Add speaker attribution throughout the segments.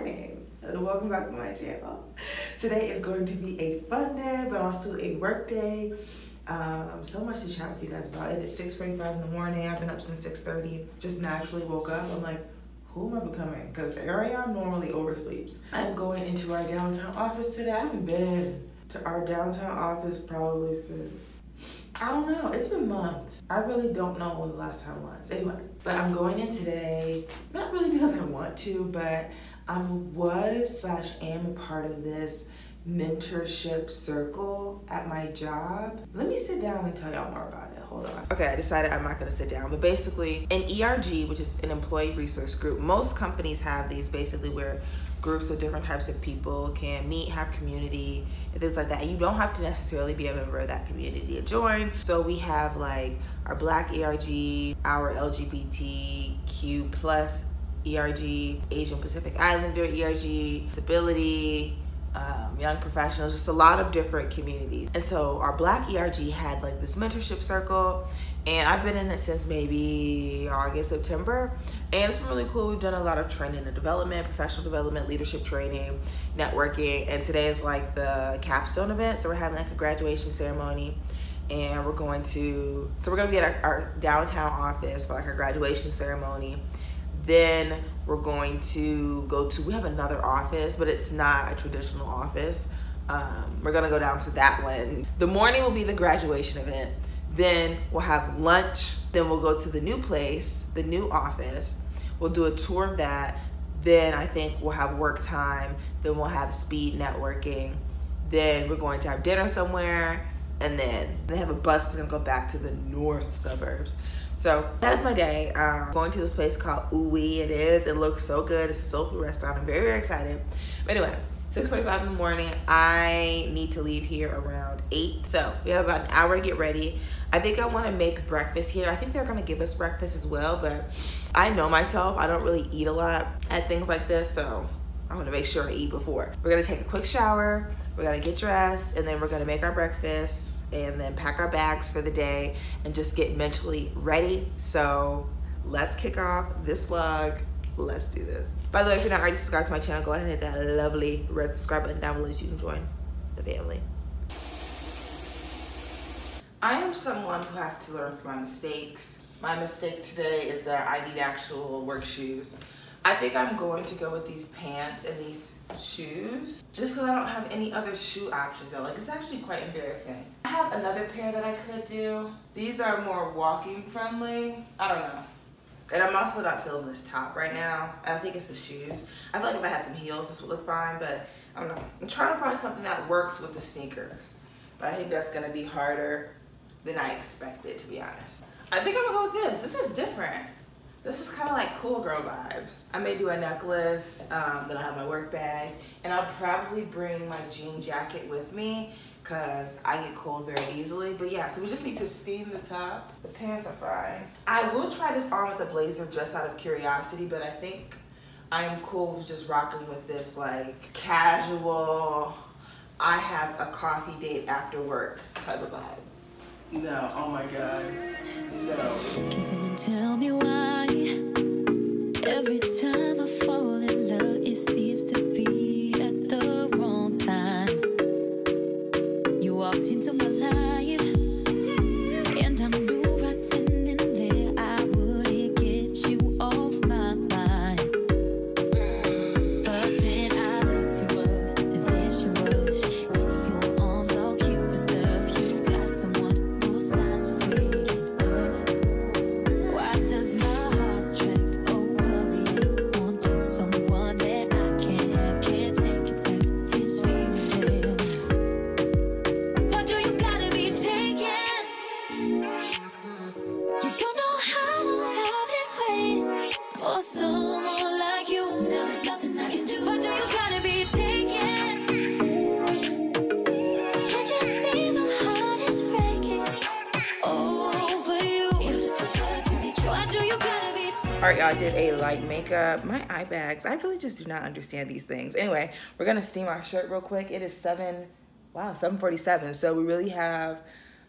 Speaker 1: morning and welcome back to my channel. Today is going to be a fun day but also a work day. Um, so much to chat with you guys about. It is 6.45 in the morning. I've been up since 6.30. Just naturally woke up. I'm like, who am I becoming? Because Arion normally oversleeps. I'm going into our downtown office today. I haven't been to our downtown office probably since I don't know. It's been months. I really don't know when the last time was. Anyway, but I'm going in today, not really because I want to, but I was slash am a part of this mentorship circle at my job. Let me sit down and tell y'all more about it. Hold on. Okay, I decided I'm not gonna sit down, but basically an ERG, which is an employee resource group, most companies have these basically where groups of different types of people can meet, have community, and things like that. You don't have to necessarily be a member of that community to join. So we have like our Black ERG, our LGBTQ plus ERG, Asian Pacific Islander ERG, disability, um, young professionals, just a lot of different communities. And so our Black ERG had like this mentorship circle and I've been in it since maybe August, September. And it's been really cool. We've done a lot of training and development, professional development, leadership training, networking. And today is like the capstone event. So we're having like a graduation ceremony and we're going to, so we're gonna be at our, our downtown office for like our graduation ceremony. Then we're going to go to, we have another office, but it's not a traditional office. Um, we're gonna go down to that one. The morning will be the graduation event. Then we'll have lunch. Then we'll go to the new place, the new office. We'll do a tour of that. Then I think we'll have work time. Then we'll have speed networking. Then we're going to have dinner somewhere. And then they have a bus that's gonna go back to the north suburbs. So that is my day. Um, going to this place called OooWee. It is. It looks so good. It's a soul food restaurant. I'm very, very excited. But anyway, 6.45 in the morning. I need to leave here around 8. So we have about an hour to get ready. I think I want to make breakfast here. I think they're going to give us breakfast as well, but I know myself. I don't really eat a lot at things like this, so I want to make sure I eat before. We're going to take a quick shower. We're going to get dressed, and then we're going to make our breakfast and then pack our bags for the day and just get mentally ready. So let's kick off this vlog. Let's do this. By the way, if you're not already subscribed to my channel, go ahead and hit that lovely red subscribe button down below so you can join the family. I am someone who has to learn from my mistakes. My mistake today is that I need actual work shoes. I think I'm going to go with these pants and these shoes just because I don't have any other shoe options though. Like it's actually quite embarrassing. I have another pair that I could do. These are more walking friendly. I don't know. And I'm also not feeling this top right now. I think it's the shoes. I feel like if I had some heels, this would look fine, but I don't know. I'm trying to find something that works with the sneakers. But I think that's gonna be harder than I expected, to be honest. I think I'm gonna go with this. This is different. This is kind of like cool girl vibes. I may do a necklace, um, then I'll have my work bag, and I'll probably bring my jean jacket with me because I get cold very easily. But yeah, so we just need to steam the top. The pants are fine. I will try this on with a blazer just out of curiosity, but I think I am cool with just rocking with this like casual, I have a coffee date after work type of vibe. No, oh my god. No.
Speaker 2: Can someone tell me why? Every time I fall
Speaker 1: All right, y'all did a light makeup. My eye bags, I really just do not understand these things. Anyway, we're gonna steam our shirt real quick. It is seven, wow, 7.47. So we really have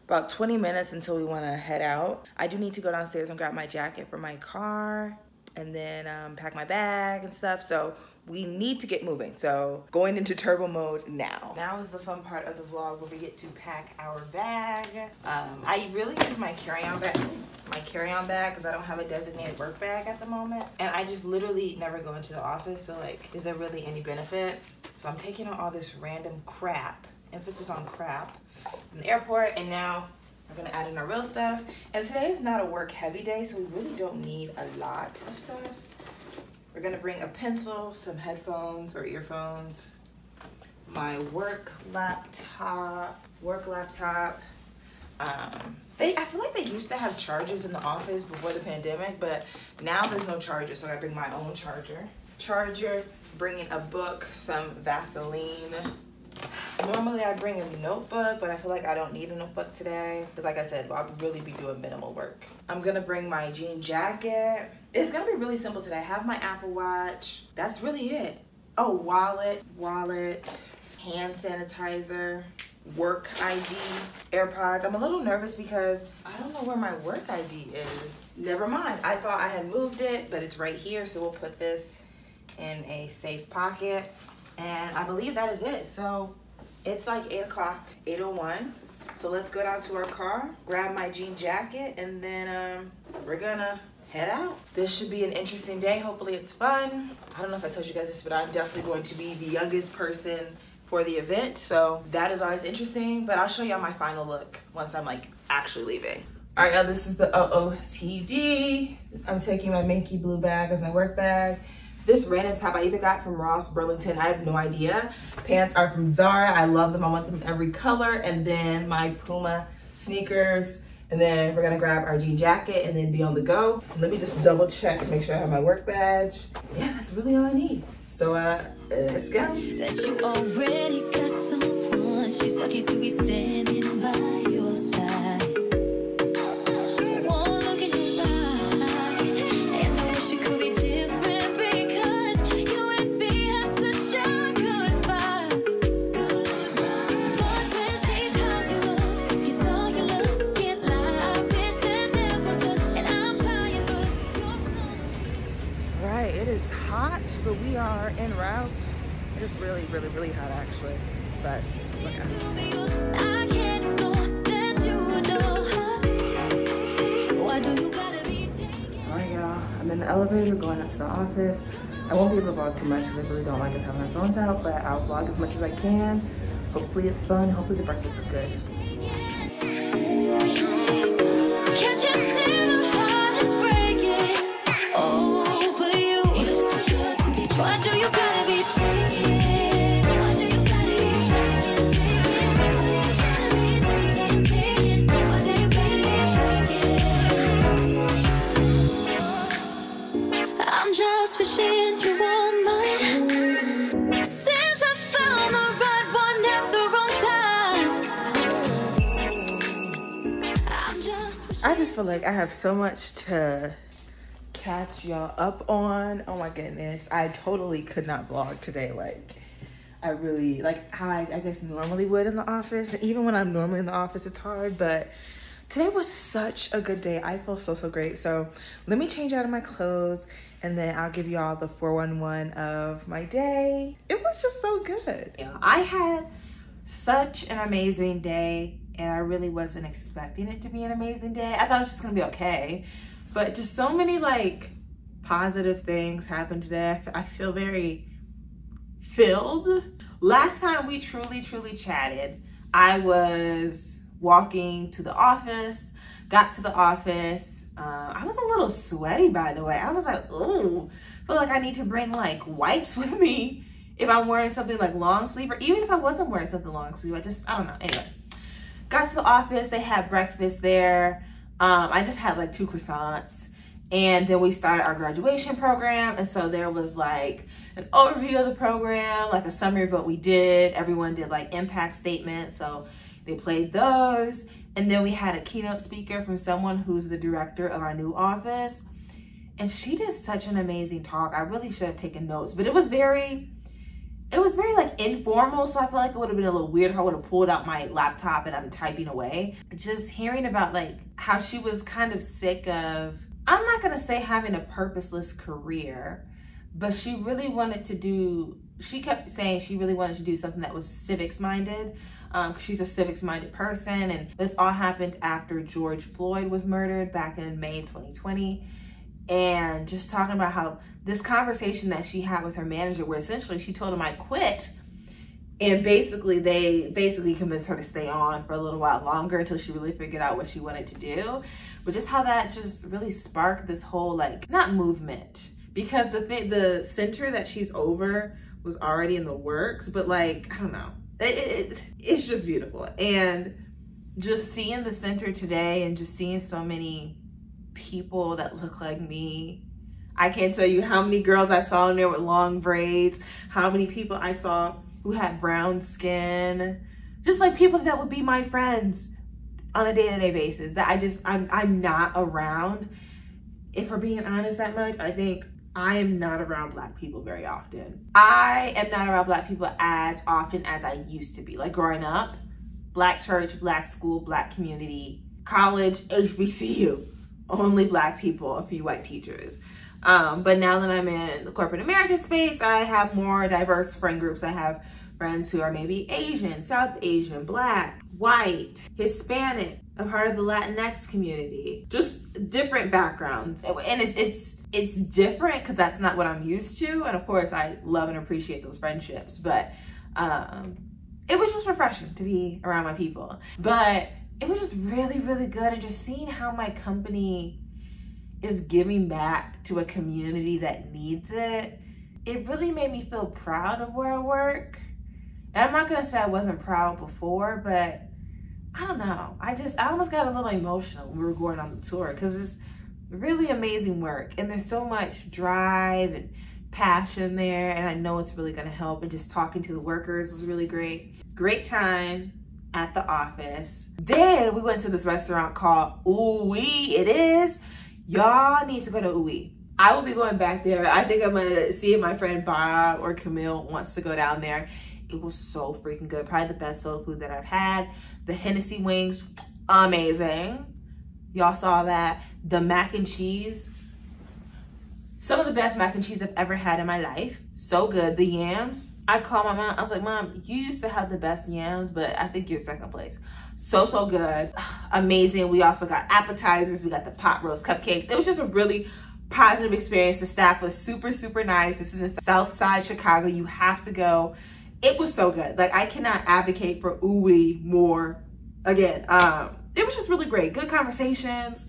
Speaker 1: about 20 minutes until we wanna head out. I do need to go downstairs and grab my jacket for my car and then um, pack my bag and stuff. So we need to get moving. So going into turbo mode now. Now is the fun part of the vlog where we get to pack our bag. Um, I really use my carry-on bag, my carry-on bag because I don't have a designated work bag at the moment. And I just literally never go into the office. So like, is there really any benefit? So I'm taking on all this random crap, emphasis on crap, in the airport. And now we're gonna add in our real stuff. And today is not a work heavy day, so we really don't need a lot of stuff. We're gonna bring a pencil, some headphones or earphones, my work laptop, work laptop. Um, they, I feel like they used to have chargers in the office before the pandemic, but now there's no charger, so I bring my own charger. Charger, bringing a book, some Vaseline. Normally I bring a notebook, but I feel like I don't need a notebook today. Because like I said, I'll really be doing minimal work. I'm gonna bring my jean jacket. It's gonna be really simple today. I have my Apple Watch. That's really it. Oh, wallet, wallet, hand sanitizer, work ID, AirPods. I'm a little nervous because I don't know where my work ID is. Never mind. I thought I had moved it, but it's right here. So we'll put this in a safe pocket. And I believe that is it. So it's like 8 o'clock, 8.01. So let's go down to our car, grab my jean jacket, and then um, we're gonna head out. This should be an interesting day. Hopefully it's fun. I don't know if I told you guys this, but I'm definitely going to be the youngest person for the event. So that is always interesting, but I'll show y'all my final look once I'm like actually leaving. All right, y'all, this is the OOTD. I'm taking my Minky blue bag as my work bag. This random top I either got from Ross Burlington. I have no idea. Pants are from Zara. I love them. I want them every color. And then my Puma sneakers. And then we're gonna grab our jean jacket and then be on the go. Let me just double check to make sure I have my work badge. Yeah, that's really all I need. So uh, let's go. That you already got someone. She's lucky to be standing by your side. Really, really, hot actually, but. Alright y'all, I'm in the elevator going up to the office. I won't be able to vlog too much because I really don't like us having our phones out, but I'll vlog as much as I can. Hopefully it's fun. Hopefully the breakfast is good. I just feel like I have so much to catch y'all up on. Oh my goodness. I totally could not vlog today. Like, I really, like how I, I guess normally would in the office. Even when I'm normally in the office, it's hard. But today was such a good day. I feel so, so great. So let me change out of my clothes and then I'll give y'all the 411 of my day. It was just so good. I had such an amazing day and I really wasn't expecting it to be an amazing day. I thought it was just gonna be okay, but just so many like positive things happened today. I feel very filled. Last time we truly, truly chatted, I was walking to the office, got to the office. Uh, I was a little sweaty, by the way. I was like, ooh, feel like I need to bring like wipes with me if I'm wearing something like long sleeve or even if I wasn't wearing something long sleeve. I just, I don't know. Anyway, got to the office. They had breakfast there. Um, I just had like two croissants. And then we started our graduation program. And so there was like an overview of the program, like a summary of what we did. Everyone did like impact statements. So they played those. And then we had a keynote speaker from someone who's the director of our new office. And she did such an amazing talk. I really should have taken notes, but it was very, it was very like informal. So I feel like it would have been a little weird if I would have pulled out my laptop and I'm typing away. Just hearing about like how she was kind of sick of, I'm not gonna say having a purposeless career,
Speaker 3: but she really wanted to do, she kept saying she really wanted to do something that was civics minded. Um, she's a civics minded person, and this all happened after George Floyd was murdered back in May 2020. And just talking about how this conversation that she had with her manager, where essentially she told him, I quit and basically they basically convinced her to stay on for a little while longer until she really figured out what she wanted to do but just how that just really sparked this whole like not movement because the thing the center that she's over was already in the works but like i don't know it, it, it's just beautiful and just seeing the center today and just seeing so many people that look like me I can't tell you how many girls I saw in there with long braids, how many people I saw who had brown skin, just like people that would be my friends on a day-to-day basis that I just, I'm, I'm not around. If we're being honest that much, I think I am not around black people very often. I am not around black people as often as I used to be. Like growing up, black church, black school, black community, college, HBCU, only black people, a few white teachers. Um, but now that I'm in the corporate America space, I have more diverse friend groups. I have friends who are maybe Asian, South Asian, Black, white, Hispanic, a part of the Latinx community, just different backgrounds. And it's, it's, it's different because that's not what I'm used to. And of course I love and appreciate those friendships, but, um, it was just refreshing to be around my people. But it was just really, really good. And just seeing how my company is giving back to a community that needs it, it really made me feel proud of where I work. And I'm not gonna say I wasn't proud before, but I don't know. I just, I almost got a little emotional when we were going on the tour because it's really amazing work and there's so much drive and passion there and I know it's really gonna help and just talking to the workers was really great. Great time at the office. Then we went to this restaurant called OooWee, it is. Y'all need to go to OooWee. I will be going back there. I think I'm gonna see if my friend Bob or Camille wants to go down there. It was so freaking good. Probably the best soul food that I've had. The Hennessy wings, amazing. Y'all saw that. The mac and cheese, some of the best mac and cheese I've ever had in my life. So good. The yams, I called my mom. I was like, Mom, you used to have the best yams, but I think you're second place. So, so good. Amazing. We also got appetizers. We got the pot roast cupcakes. It was just a really positive experience. The staff was super, super nice. This is in South Side Chicago. You have to go. It was so good. Like, I cannot advocate for OooWee more. Again, um, it was just really great. Good conversations.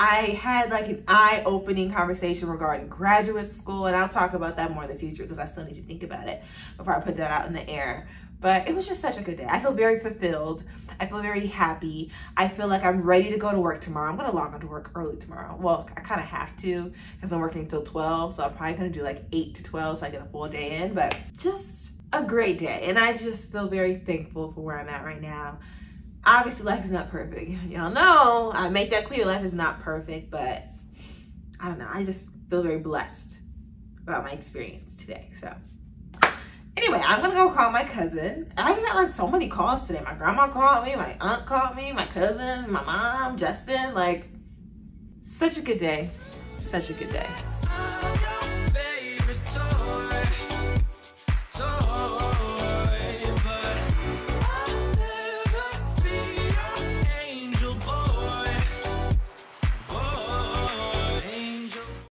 Speaker 3: I had like an eye-opening conversation regarding graduate school, and I'll talk about that more in the future because I still need to think about it before I put that out in the air. But it was just such a good day. I feel very fulfilled. I feel very happy. I feel like I'm ready to go to work tomorrow. I'm gonna log on to work early tomorrow. Well, I kind of have to because I'm working until 12. So I'm probably gonna do like 8 to 12 so I get a full day in. But just a great day. And I just feel very thankful for where I'm at right now. Obviously, life is not perfect. Y'all know I make that clear. Life is not perfect, but I don't know. I just feel very blessed about my experience today. So Anyway, I'm gonna go call my cousin. I got like so many calls today. My grandma called me, my aunt called me, my cousin, my mom, Justin. Like, such a good day. Such a good day.